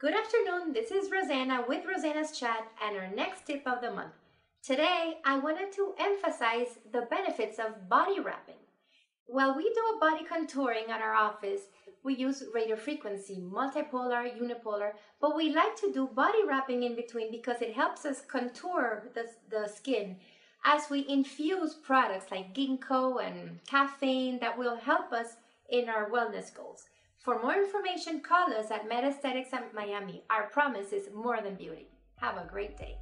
Good afternoon, this is Rosanna with Rosanna's Chat and our next tip of the month. Today, I wanted to emphasize the benefits of body wrapping. While we do a body contouring at our office, we use radio frequency, multipolar, unipolar, but we like to do body wrapping in between because it helps us contour the, the skin as we infuse products like ginkgo and caffeine that will help us in our wellness goals. For more information, call us at Med Aesthetics at Miami. Our promise is more than beauty. Have a great day.